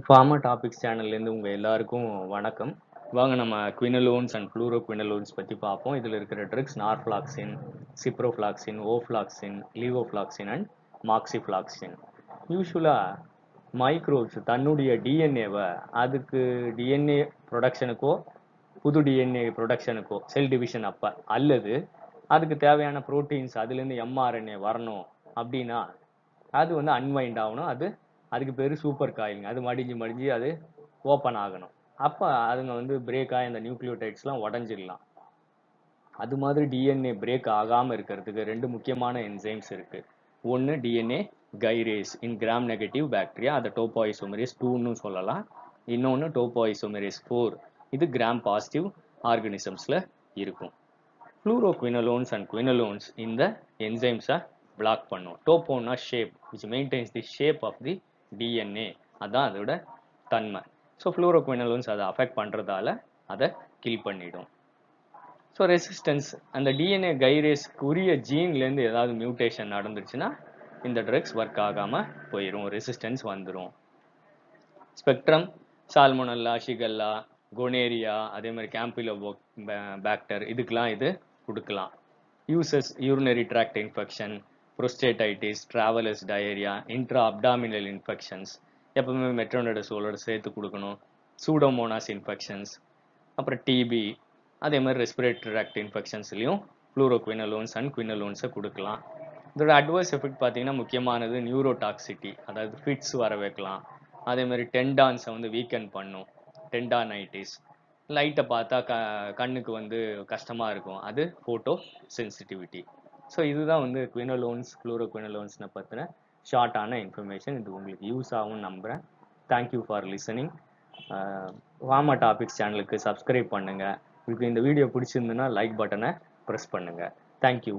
Pharma topics சேனல்லேருந்து உங்கள் எல்லாருக்கும் வணக்கம். வாங்க நம்ம குவினலோன்ஸ் அண்ட் ஃப்ளூரோ குவினலோன்ஸ் பற்றி பார்ப்போம். இதில் இருக்கிற drugs norfloxacin ciprofloxacin ofloxacin levofloxacin and moxifloxacin யூஸ்வலாக மைக்ரோப்ஸ் தன்னுடைய டிஎன்ஏவை அதுக்கு டிஎன்ஏ ப்ரொடக்ஷனுக்கோ புது டிஎன்ஏ ப்ரொடக்ஷனுக்கோ செல் டிவிஷன் அப்போ அல்லது அதுக்கு தேவையான ப்ரோட்டீன்ஸ் அதுலேருந்து எம்ஆர்என்ஏ வரணும் அப்படின்னா அது வந்து அன்வைண்ட் ஆகணும். அது அதுக்கு பேர் சூப்பர் காயிலுங்க அது மடிஞ்சு மடிஞ்சு அது ஓப்பன் ஆகணும். அப்போ அதுங்க வந்து பிரேக் ஆகி அந்த நியூக்ளியோடைட்ஸ்லாம் உடஞ்சிடலாம். அது மாதிரி டிஎன்ஏ பிரேக் ஆகாமல் இருக்கிறதுக்கு ரெண்டு முக்கியமான என்சைம்ஸ் இருக்குது ஒன்று DNA gyrase in gram negative bacteria அதை டோபாய்சோமரேஸ் டூன்னு சொல்லலாம். இன்னொன்று டோபாய்சோமரேஸ் ஃபோர் இது கிராம் பாசிட்டிவ் ஆர்கனிசம்ஸில் இருக்கும். ஃப்ளூரோக்வினலோன்ஸ் அண்ட் குவினலோன்ஸ் இந்த என்சைம்ஸை பிளாக் பண்ணும். டோப்போன்னா shape which maintains the shape of the DNA அதான் அதோட தன்மை. ஸோ ஃப்ளூரோக்வினலோன்ஸ் அதை அஃபெக்ட் பண்ணுறதால அதை கில் பண்ணிடும். ஸோ ரெசிஸ்டன்ஸ் அந்த டிஎன்ஏ கைரேஸ்க்கு உரிய ஜீன்லேருந்து ஏதாவது மியூட்டேஷன் நடந்துச்சுன்னா இந்த ட்ரக்ஸ் ஒர்க் ஆகாமல் போயிடும் ரெசிஸ்டன்ஸ் வந்துடும் ஸ்பெக்ட்ரம் சால்மோனல்லா ஷிகல்லா கொனேரியா அதே மாதிரி கேம்பிலோ பேக்டர் இதுக்கெலாம் இது கொடுக்கலாம். Uses urinary tract infection prostatitis travellers diarrhoea intra abdominal infections எப்பவுமே மெட்ரோனடசோலோட சேர்த்து கொடுக்கணும் சூடோமோனாஸ் இன்ஃபெக்ஷன்ஸ் அப்புறம் டிபி அதே மாதிரி ரெஸ்பிரேட்டரி ஆக்ட் இன்ஃபெக்ஷன்ஸ்லையும் ஃப்ளூரோக்வினலோன்ஸ் அண்ட் குவினலோன்ஸை கொடுக்கலாம். இதோட அட்வர்ஸ் எஃபெக்ட் பார்த்தீங்கன்னா முக்கியமானது நியூரோடாக்சிட்டி அதாவது ஃபிட்ஸ் வர வைக்கலாம். அதே மாதிரி டென்டான்ஸை வந்து வீக்கன் பண்ணும் டென்டானைட்டிஸ் லைட்டை பார்த்தா க கண்ணுக்கு வந்து கஷ்டமாக இருக்கும். அது ஃபோட்டோ சென்சிட்டிவிட்டி ஸோ இதுதான் வந்து குவினலோன்ஸ் குளோரோ குவினலோன்ஸ்னை பற்றின ஷார்ட்டான இன்ஃபர்மேஷன் இது உங்களுக்கு யூஸ் ஆகும்னு நம்புகிறேன் தேங்க்யூ ஃபார் லிசனிங் வாமா டாபிக்ஸ் சேனலுக்கு சப்ஸ்கிரைப் பண்ணுங்கள் உங்களுக்கு இந்த வீடியோ பிடிச்சிருந்துன்னா லைக் பட்டனை ப்ரெஸ் பண்ணுங்கள் தேங்க்யூ